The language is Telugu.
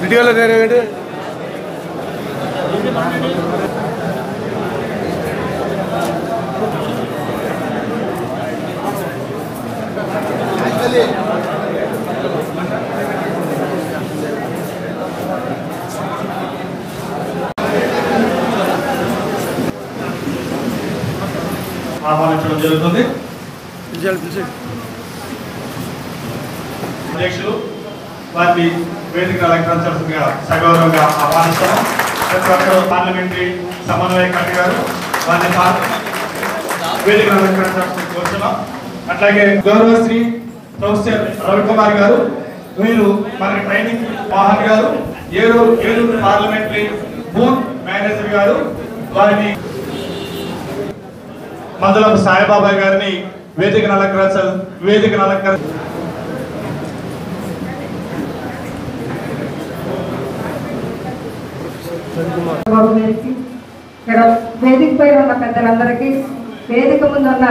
వీడియోలో తెరవండి ఆహ్వానించడం జరుగుతుంది. అధ్యక్షులు వారిని వేదిక అలంకరించాల్సిందిగా సగౌరవంగా ఆహ్వానిస్తాము ప్రతి ఒక్కరు పార్లమెంటరీ సమన్వయ గారు వారిని వేదిక అలంకరించాల్సింది కోరుతున్నాం. అట్లాగే గౌరవశ్రీ ప్రొఫెసర్ రవికుమార్ గారు వీరు మనకి ట్రైనింగ్ మోహన్ గారు ఏడు ఏలూరు పార్లమెంటరీ బూత్ మేనేజర్ గారు వారిని మధులపు సాయిబాబా గారిని వేదికను అలంకరించాలి వేదికను అలంకరించారు బాబు గారికి ఇక్కడ వేదిక పైన ఉన్న పెద్దలందరికీ వేదిక ముందున్న